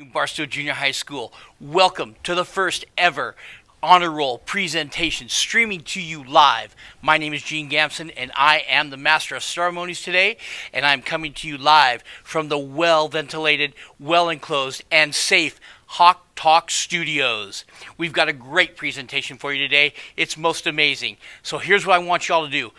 Barstow Junior High School. Welcome to the first ever honor roll presentation streaming to you live. My name is Gene Gamson and I am the master of ceremonies today and I'm coming to you live from the well ventilated, well enclosed and safe Hawk Talk Studios. We've got a great presentation for you today. It's most amazing. So here's what I want you all to do.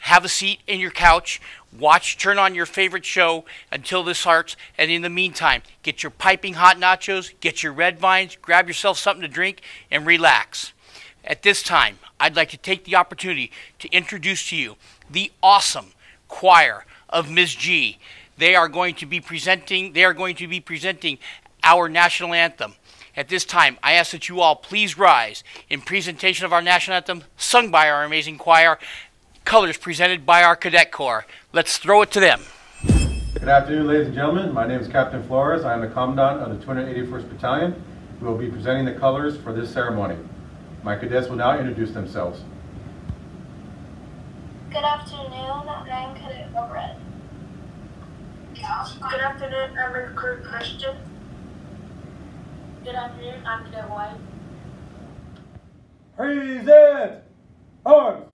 Have a seat in your couch Watch, turn on your favorite show until this starts, and in the meantime, get your piping hot nachos, get your red vines, grab yourself something to drink, and relax. At this time, I'd like to take the opportunity to introduce to you the awesome choir of Ms. G. They are going to be presenting. They are going to be presenting our national anthem. At this time, I ask that you all please rise in presentation of our national anthem, sung by our amazing choir colors presented by our Cadet Corps. Let's throw it to them. Good afternoon, ladies and gentlemen. My name is Captain Flores. I am the Commandant of the 281st Battalion. We will be presenting the colors for this ceremony. My cadets will now introduce themselves. Good afternoon, I'm Cadet Red. Good afternoon, I'm Recruit Christian. Good afternoon, I'm Cadet White. Present arms!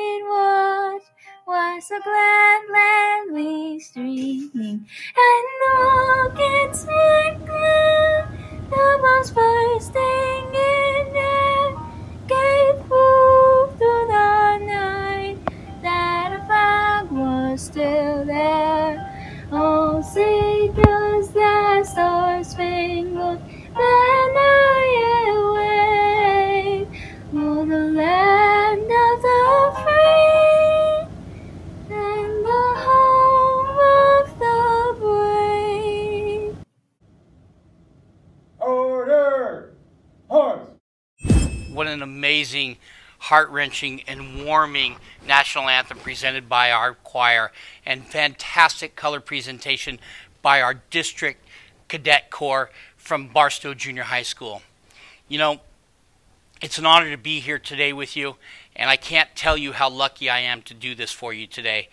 was a glad landly streaming, and all gets glad the bombs bursting in an amazing, heart wrenching, and warming national anthem presented by our choir, and fantastic color presentation by our district cadet corps from Barstow Junior High School. You know, it's an honor to be here today with you, and I can't tell you how lucky I am to do this for you today.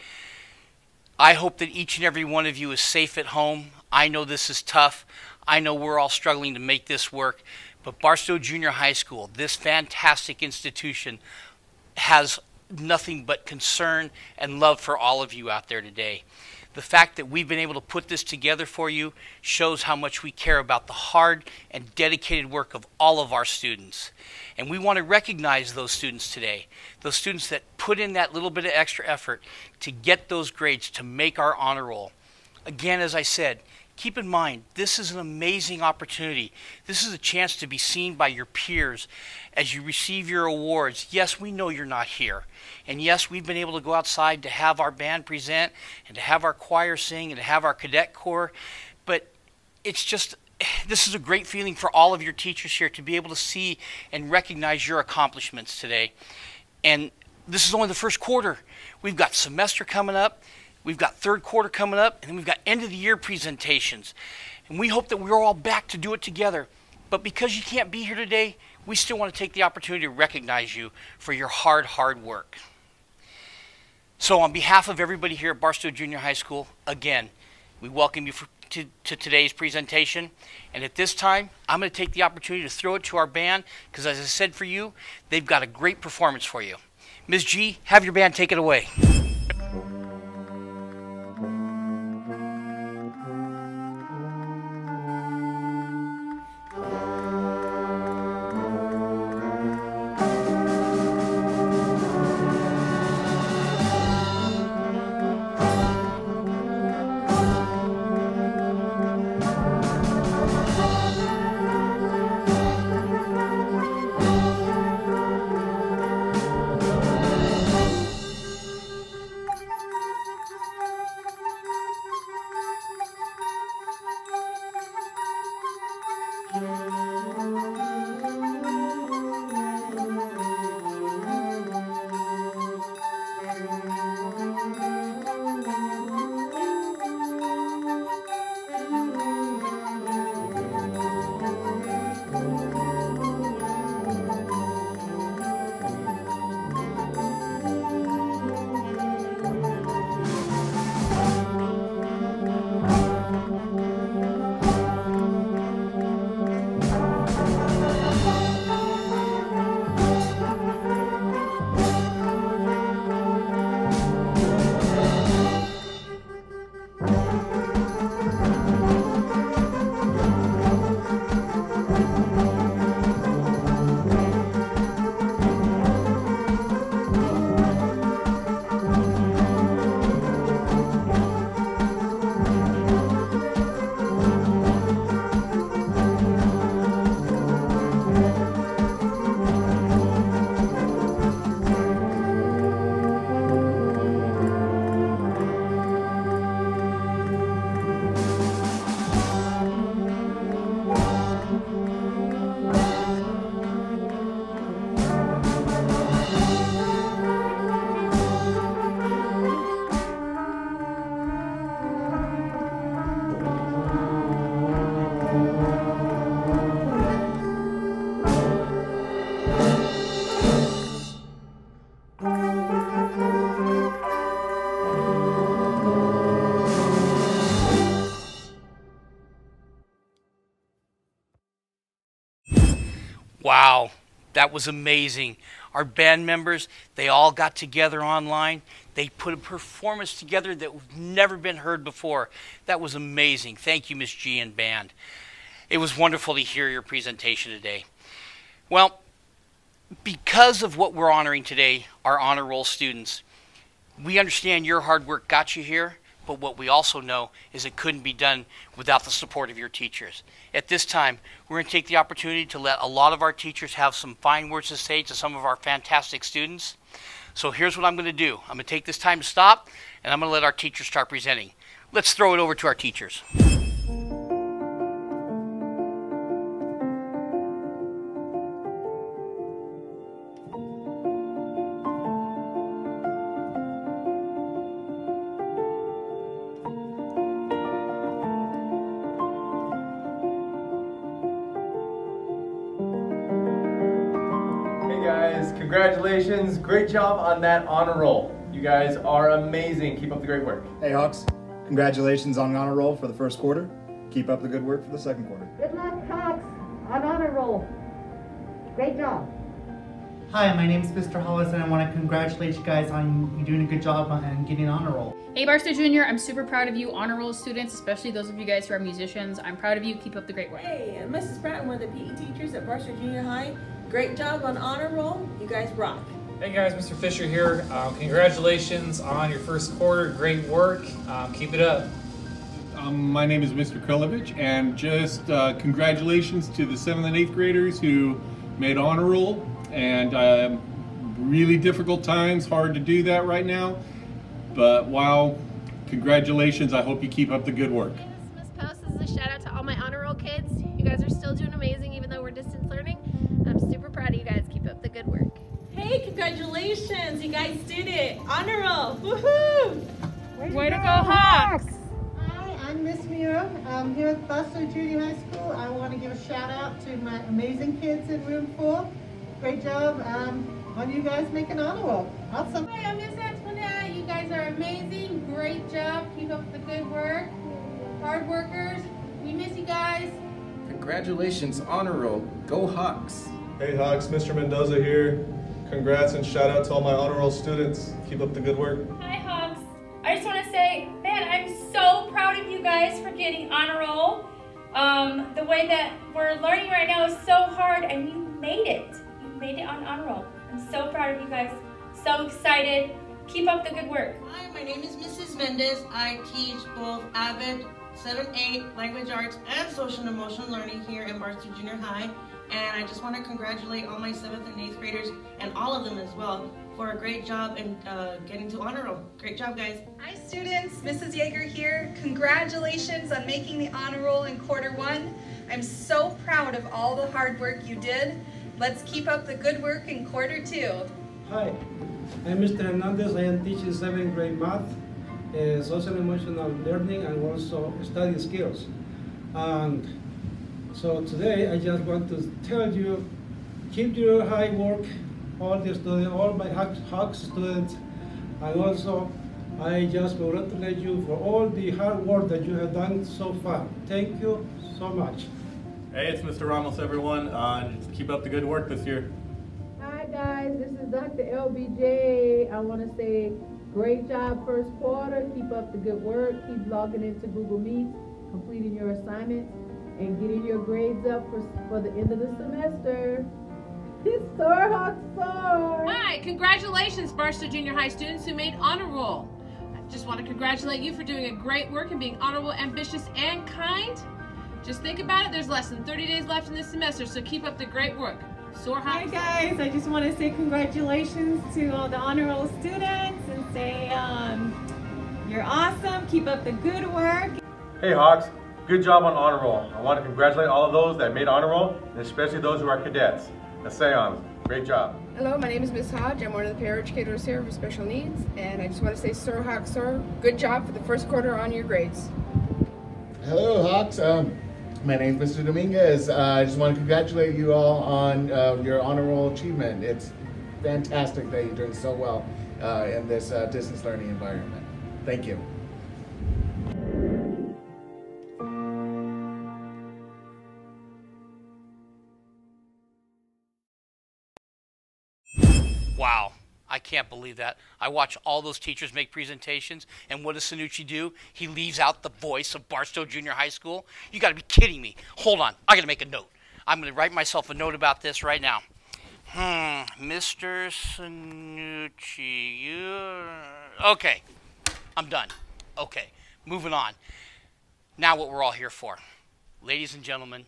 I hope that each and every one of you is safe at home. I know this is tough. I know we're all struggling to make this work, but Barstow Junior High School, this fantastic institution, has nothing but concern and love for all of you out there today. The fact that we've been able to put this together for you shows how much we care about the hard and dedicated work of all of our students. And we want to recognize those students today, those students that put in that little bit of extra effort to get those grades to make our honor roll. Again, as I said, keep in mind, this is an amazing opportunity. This is a chance to be seen by your peers as you receive your awards. Yes, we know you're not here. And yes, we've been able to go outside to have our band present and to have our choir sing and to have our cadet corps. But it's just, this is a great feeling for all of your teachers here to be able to see and recognize your accomplishments today. And this is only the first quarter. We've got semester coming up. We've got third quarter coming up, and then we've got end of the year presentations. And we hope that we're all back to do it together. But because you can't be here today, we still want to take the opportunity to recognize you for your hard, hard work. So, on behalf of everybody here at Barstow Junior High School, again, we welcome you for, to, to today's presentation. And at this time, I'm going to take the opportunity to throw it to our band because, as I said for you, they've got a great performance for you. Ms. G, have your band take it away. That was amazing. Our band members, they all got together online. They put a performance together that has never been heard before. That was amazing. Thank you, Miss G and band. It was wonderful to hear your presentation today. Well, because of what we're honoring today, our honor roll students, we understand your hard work got you here, but what we also know is it couldn't be done without the support of your teachers. At this time, we're going to take the opportunity to let a lot of our teachers have some fine words to say to some of our fantastic students. So here's what I'm going to do. I'm going to take this time to stop, and I'm going to let our teachers start presenting. Let's throw it over to our teachers. Great job on that honor roll. You guys are amazing. Keep up the great work. Hey Hawks, congratulations on honor roll for the first quarter. Keep up the good work for the second quarter. Good luck, Hawks, on honor roll. Great job. Hi, my name is Mr. Hollis, and I want to congratulate you guys on doing a good job on getting honor roll. Hey Barstow Junior, I'm super proud of you honor roll students, especially those of you guys who are musicians. I'm proud of you. Keep up the great work. Hey, I'm Mrs. Pratt, one of the PE teachers at Barstow Junior High. Great job on honor roll. You guys rock. Hey guys, Mr. Fisher here. Um, congratulations on your first quarter. Great work. Um, keep it up. Um, my name is Mr. Krilovich, and just uh, congratulations to the seventh and eighth graders who made honor roll. And um, really difficult times, hard to do that right now. But wow, congratulations! I hope you keep up the good work. Miss Post this is a shout out to all my honor roll kids. You guys are still doing amazing, even though we're distance learning. I'm super proud of you guys. Keep up the good work. Hey, congratulations! You guys did it. Honor roll. Woohoo! Way, Way to go, Hawks! Hi, I'm Miss Mira. I'm here at Barstow Junior High School. I want to give a shout out to my amazing kids in room four. Great job um, on you guys making honor roll. Awesome. Hi, I'm Miss Antoinette. You guys are amazing. Great job. Keep up the good work. Hard workers. We miss you guys. Congratulations, honor roll. Go Hawks. Hey Hawks, Mr. Mendoza here. Congrats and shout out to all my honor roll students. Keep up the good work. Hi Hawks. I just want to say, man, I'm so proud of you guys for getting honor roll. Um, the way that we're learning right now is so hard and you made it. You made it on honor roll. I'm so proud of you guys. So excited. Keep up the good work. Hi, my name is Mrs. Mendez. I teach both AVID 7-8 language arts and social and emotional learning here at Barstow Junior High. And I just want to congratulate all my 7th and 8th graders and all of them as well for a great job in uh, getting to honor roll. Great job, guys. Hi, students. Mrs. Yeager here. Congratulations on making the honor roll in quarter one. I'm so proud of all the hard work you did. Let's keep up the good work in quarter two. Hi, I'm Mr. Hernandez. I am teaching 7th grade math, uh, social emotional learning, and also study skills. And so today I just want to tell you, keep your high work, all the students, all my Hawk students, and also I just congratulate you for all the hard work that you have done so far. Thank you so much. Hey, it's Mr. Ramos, everyone. Uh, keep up the good work this year. Hi guys, this is Dr. LBJ. I want to say great job first quarter. Keep up the good work. Keep logging into Google Meet, completing your assignments, and getting your grades up for, for the end of the semester. Soar Hawk Soar! Hi, congratulations Barstow Junior High students who made honor roll. I just want to congratulate you for doing a great work and being honorable, ambitious, and kind. Just think about it, there's less than 30 days left in this semester, so keep up the great work. Soar Hi guys, I just want to say congratulations to all the honor roll students and say um, you're awesome, keep up the good work. Hey Hawks, good job on honor roll. I want to congratulate all of those that made honor roll, and especially those who are cadets. The Seance, great job. Hello, my name is Miss Hodge. I'm one of the paraeducators here for special needs, and I just want to say, Sir Hawk, sir, good job for the first quarter on your grades. Hello, Hawks. Um, my name is Mr. Dominguez. Uh, I just want to congratulate you all on uh, your honor roll achievement. It's fantastic that you're doing so well uh, in this uh, distance learning environment. Thank you. Can't believe that. I watch all those teachers make presentations, and what does Sanucci do? He leaves out the voice of Barstow Junior High School. You got to be kidding me. Hold on. I got to make a note. I'm going to write myself a note about this right now. Hmm, Mr. Sanucci, you. Okay, I'm done. Okay, moving on. Now, what we're all here for. Ladies and gentlemen,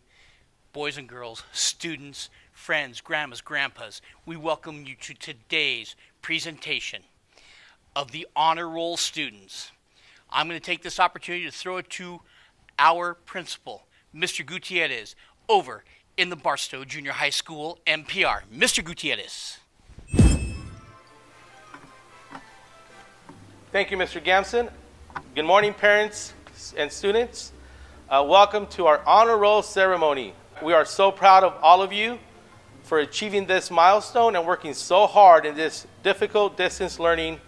boys and girls, students, friends, grandmas, grandpas, we welcome you to today's presentation of the honor roll students. I'm going to take this opportunity to throw it to our principal, Mr. Gutierrez, over in the Barstow Junior High School MPR. Mr. Gutierrez. Thank you, Mr. Gamson. Good morning, parents and students. Uh, welcome to our honor roll ceremony. We are so proud of all of you for achieving this milestone and working so hard in this difficult distance learning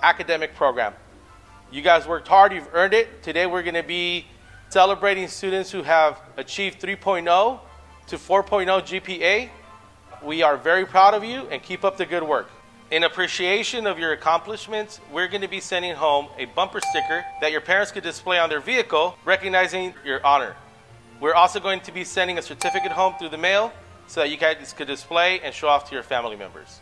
academic program. You guys worked hard, you've earned it. Today we're going to be celebrating students who have achieved 3.0 to 4.0 GPA. We are very proud of you and keep up the good work. In appreciation of your accomplishments, we're going to be sending home a bumper sticker that your parents could display on their vehicle, recognizing your honor. We're also going to be sending a certificate home through the mail so that you guys could display and show off to your family members.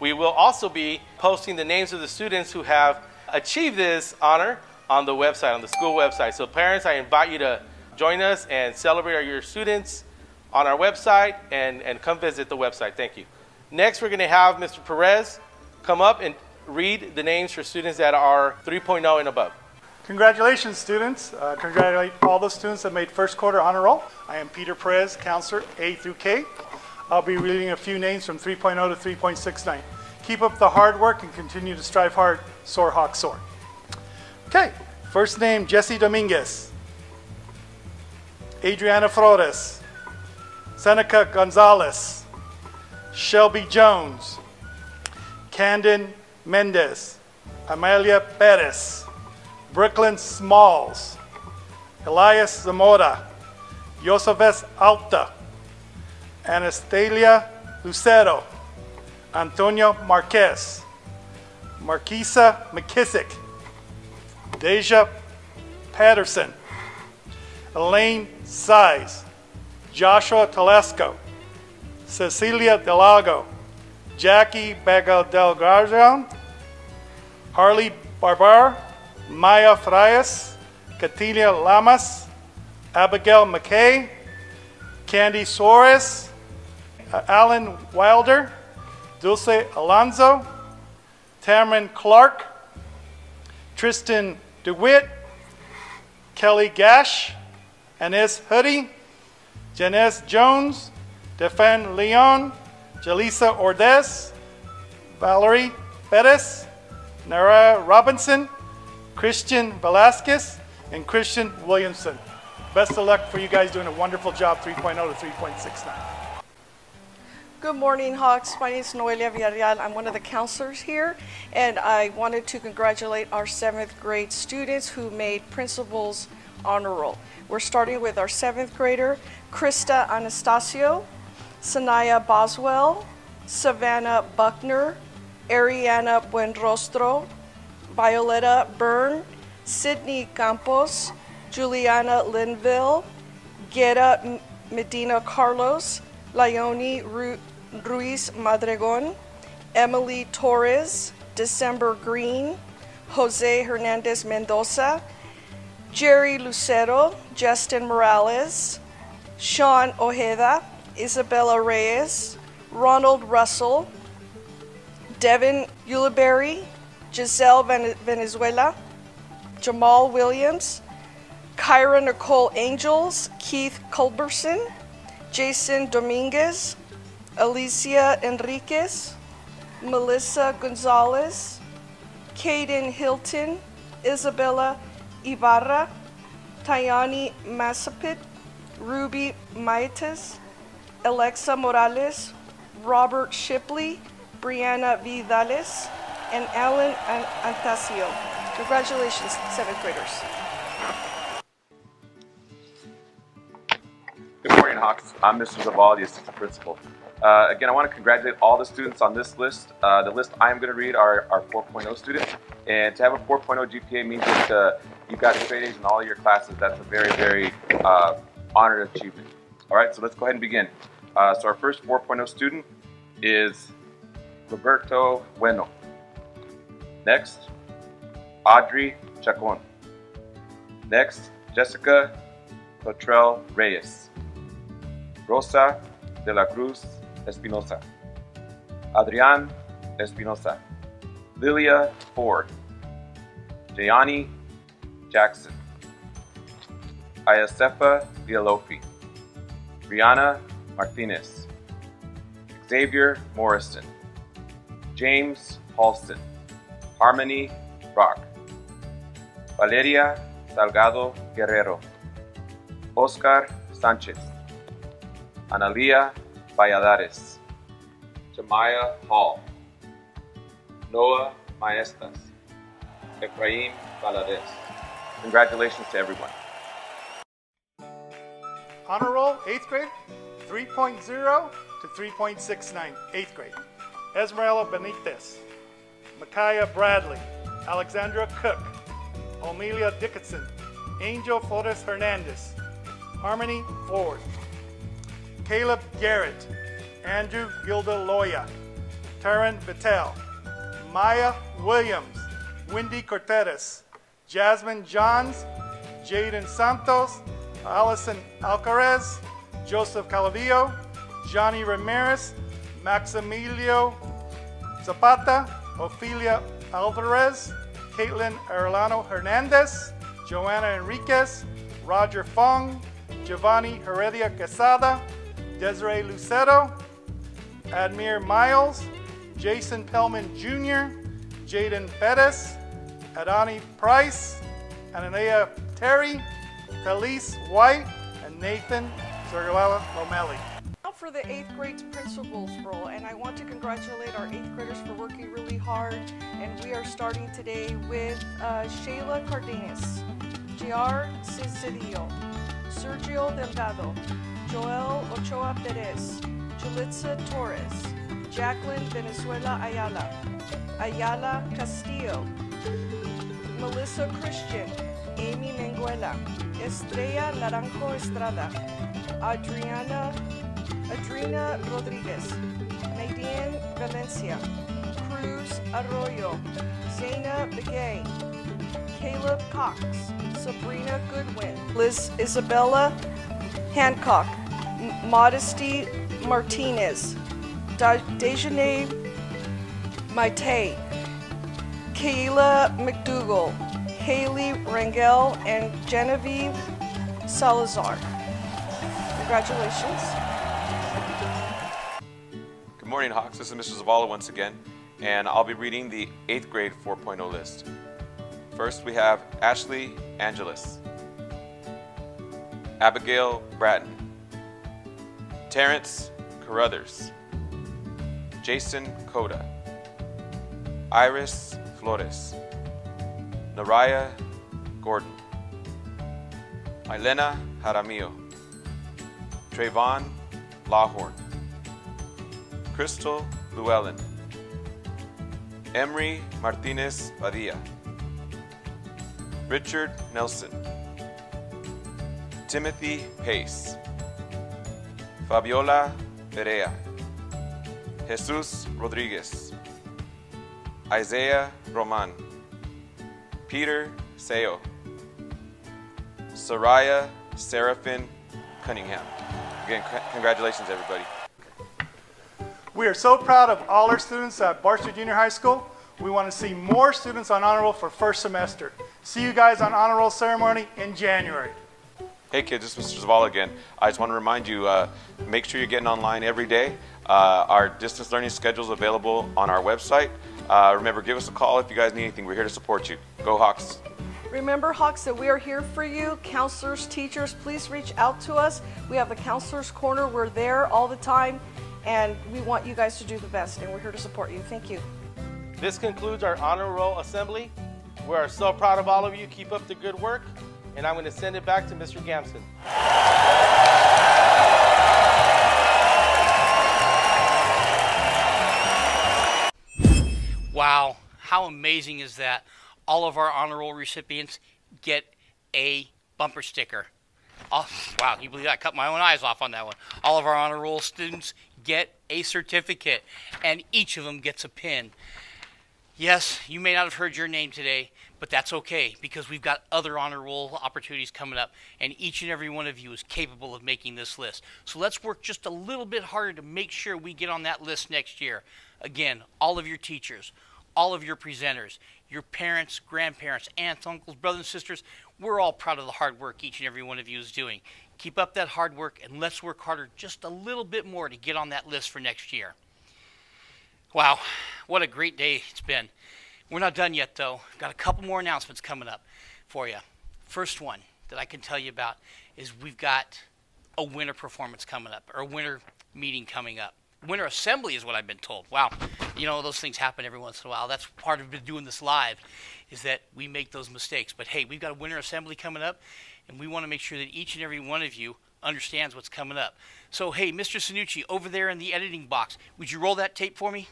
We will also be posting the names of the students who have achieved this honor on the website, on the school website. So parents, I invite you to join us and celebrate your students on our website and, and come visit the website. Thank you. Next, we're going to have Mr. Perez come up and read the names for students that are 3.0 and above. Congratulations, students. Uh, congratulate all the students that made first quarter honor roll. I am Peter Perez, counselor A through K. I'll be reading a few names from 3.0 to 3.69. Keep up the hard work and continue to strive hard. Soar, Hawk, soar. Okay, first name Jesse Dominguez, Adriana Flores, Seneca Gonzalez, Shelby Jones, Candon Mendez, Amelia Perez, Brooklyn Smalls, Elias Zamora, Josefes Alta, Anastasia Lucero, Antonio Marquez, Marquisa McKissick, Deja Patterson, Elaine Size, Joshua Telesco, Cecilia Delago, Jackie Bagal Delgarjon, Harley Barbar, Maya Frias, Catilia Lamas, Abigail McKay, Candy Suarez, uh, Alan Wilder, Dulce Alonso, Tamron Clark, Tristan DeWitt, Kelly Gash, Anis Hoodie, Janess Jones, Defan Leon, Jaleesa Ordez, Valerie Perez, Nara Robinson, Christian Velasquez, and Christian Williamson. Best of luck for you guys doing a wonderful job 3.0 to 3.69. Good morning, Hawks. My name is Noelia Villarreal. I'm one of the counselors here, and I wanted to congratulate our seventh grade students who made principal's honor roll. We're starting with our seventh grader, Krista Anastasio, Sanaya Boswell, Savannah Buckner, Ariana Buenrostro, Violetta Byrne, Sydney Campos, Juliana Linville, Guerra Medina Carlos, Leonie Ru Ruiz Madregon, Emily Torres, December Green, Jose Hernandez Mendoza, Jerry Lucero, Justin Morales, Sean Ojeda, Isabella Reyes, Ronald Russell, Devin Uliberry, Giselle Venezuela, Jamal Williams, Kyra Nicole Angels, Keith Culberson, Jason Dominguez, Alicia Enriquez, Melissa Gonzalez, Caden Hilton, Isabella Ibarra, Tayani Massapit, Ruby Maitas, Alexa Morales, Robert Shipley, Brianna Vidales, and Alan Antasio. Congratulations, seventh graders. Good morning, Hawks. I'm Mr. Zavala, the assistant principal. Uh, again, I want to congratulate all the students on this list. Uh, the list I am going to read are our 4.0 students. And to have a 4.0 GPA means that uh, you've got straight A's in all your classes. That's a very, very uh, honored achievement. All right, so let's go ahead and begin. Uh, so our first 4.0 student is Roberto Bueno. Next, Audrey Chacon. Next, Jessica Cotrell Reyes. Rosa de la Cruz Espinosa. Adrián Espinosa. Lilia Ford. Jayani Jackson. Ayasefa Vilalofi. Brianna Martinez. Xavier Morrison. James Halston. Harmony Rock. Valeria Salgado Guerrero. Oscar Sanchez. Analia Valladares. Jamaya Hall. Noah Maestas. Efraim Valadez. Congratulations to everyone. Honor roll, 8th grade, 3.0 to 3.69, 8th grade. Esmeralda Benitez, Micaiah Bradley, Alexandra Cook, Amelia Dickinson, Angel Flores Hernandez, Harmony Ford, Caleb Garrett, Andrew Gilda Loya, Taryn Vittel, Maya Williams, Wendy Cortez, Jasmine Johns, Jaden Santos, Allison Alcarez, Joseph Calavillo, Johnny Ramirez, Maximilio Zapata, Ophelia Alvarez, Caitlin Arellano Hernandez, Joanna Enriquez, Roger Fong, Giovanni Heredia Quesada, Desiree Lucero, Admir Miles, Jason Pellman Jr., Jaden Pettis, Adani Price, Anania Terry, Talise White, and Nathan Zergalala Lomelli. For the eighth grade principal's role, and I want to congratulate our eighth graders for working really hard. And we are starting today with uh, Shayla Cardenas, J.R. Cicedillo, Sergio Delgado, Joel Ochoa Perez, Julitza Torres, Jacqueline Venezuela Ayala, Ayala Castillo, Melissa Christian, Amy Menguela, Estrella Naranjo Estrada, Adriana, Adriana Rodriguez, Nadine Valencia, Cruz Arroyo, Zaina Begay, Caleb Cox, Sabrina Goodwin, Liz Isabella Hancock, M- Modesty Martinez, Dejanay Maite, Kayla McDougall, Haley Rangel, and Genevieve Salazar. Congratulations. Morning, Hawks. This is Mr. Zavala once again, and I'll be reading the 8th grade 4.0 list. First, we have Ashley Angeles, Abigail Bratton, Terrence Carruthers, Jason Coda, Iris Flores, Naraya Gordon, Elena Jaramillo, Trayvon Lawhorn, Crystal Llewellyn, Emery Martinez Padilla, Richard Nelson, Timothy Pace, Fabiola Perea, Jesus Rodriguez, Isaiah Roman, Peter Seo, Soraya Seraphin Cunningham. Again, congratulations, everybody. We are so proud of all our students at Barstow Junior High School. We want to see more students on honor roll for first semester. See you guys on honor roll ceremony in January. Hey kids, it's Mr. Zavala again. I just want to remind you, uh, make sure you're getting online every day. Uh, our distance learning schedule is available on our website. Uh, remember, give us a call if you guys need anything. We're here to support you. Go Hawks! Remember, Hawks, that we are here for you. Counselors, teachers, please reach out to us. We have the Counselors Corner. We're there all the time, and we want you guys to do the best, and we're here to support you. Thank you. This concludes our honor roll assembly. We are so proud of all of you. Keep up the good work, and I'm going to send it back to Mr. Gamson. Wow, how amazing is that? All of our honor roll recipients get a bumper sticker. Oh, wow, you believe that? I cut my own eyes off on that one. All of our honor roll students get a certificate, and each of them gets a pin. Yes, you may not have heard your name today, but that's okay because we've got other honor roll opportunities coming up, and each and every one of you is capable of making this list. So let's work just a little bit harder to make sure we get on that list next year. Again, all of your teachers, all of your presenters, your parents, grandparents, aunts, uncles, brothers, and sisters, we're all proud of the hard work each and every one of you is doing. Keep up that hard work and let's work harder just a little bit more to get on that list for next year. Wow, what a great day it's been. We're not done yet, though. Got a couple more announcements coming up for you. First one that I can tell you about is we've got a winter performance coming up, or a winter meeting coming up. Winter assembly is what I've been told. Wow, you know those things happen every once in a while. That's part of doing this live, is that we make those mistakes. But hey, we've got a winter assembly coming up, and we want to make sure that each and every one of you understands what's coming up. So hey, Mr. Sanucci, over there in the editing box, would you roll that tape for me?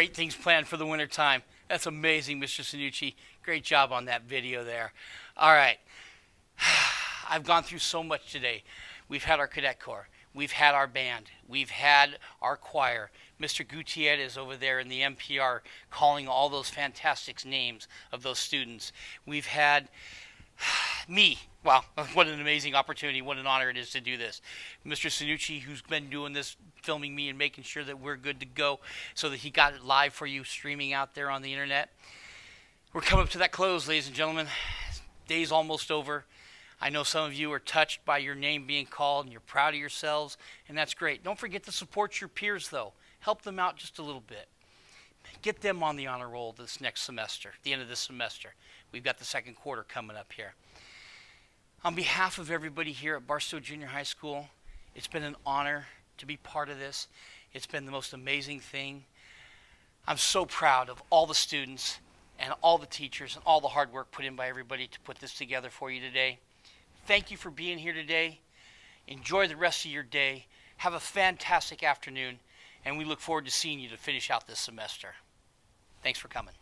Great things planned for the winter time. That's amazing, Mr. Sanucci. Great job on that video there. All right, I've gone through so much today. We've had our cadet corps. We've had our band. We've had our choir. Mr. Gutierrez over there in the MPR calling all those fantastic names of those students. We've had me. Wow, what an amazing opportunity. What an honor it is to do this. Mr. Sanucci, who's been doing this, filming me and making sure that we're good to go so that he got it live for you, streaming out there on the internet. We're coming up to that close, ladies and gentlemen. Day's almost over. I know some of you are touched by your name being called and you're proud of yourselves, and that's great. Don't forget to support your peers, though. Help them out just a little bit. Get them on the honor roll this next semester, the end of this semester. We've got the second quarter coming up here. On behalf of everybody here at Barstow Junior High School, it's been an honor to be part of this. It's been the most amazing thing. I'm so proud of all the students and all the teachers and all the hard work put in by everybody to put this together for you today. Thank you for being here today. Enjoy the rest of your day. Have a fantastic afternoon, and we look forward to seeing you to finish out this semester. Thanks for coming.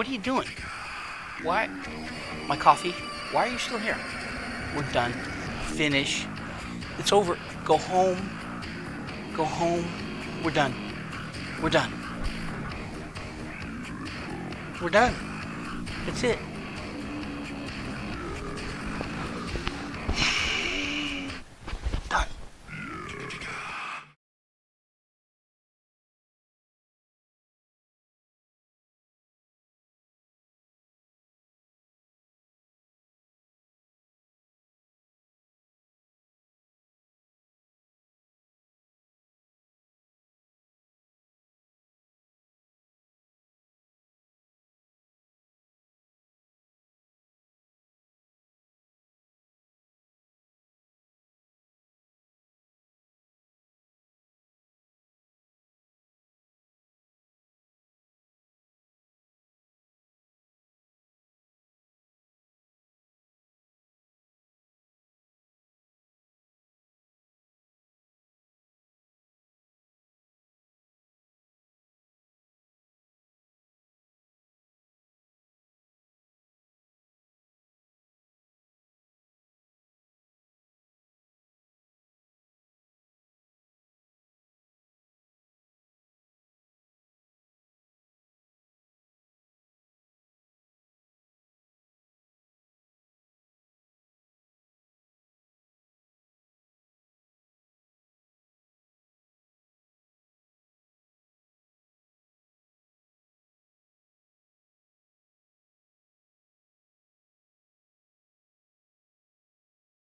What are you doing? Why? My coffee? Why are you still here? We're done. Finish. It's over. Go home. Go home. We're done. We're done. We're done. That's it.